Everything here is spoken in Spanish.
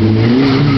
Mm-hmm.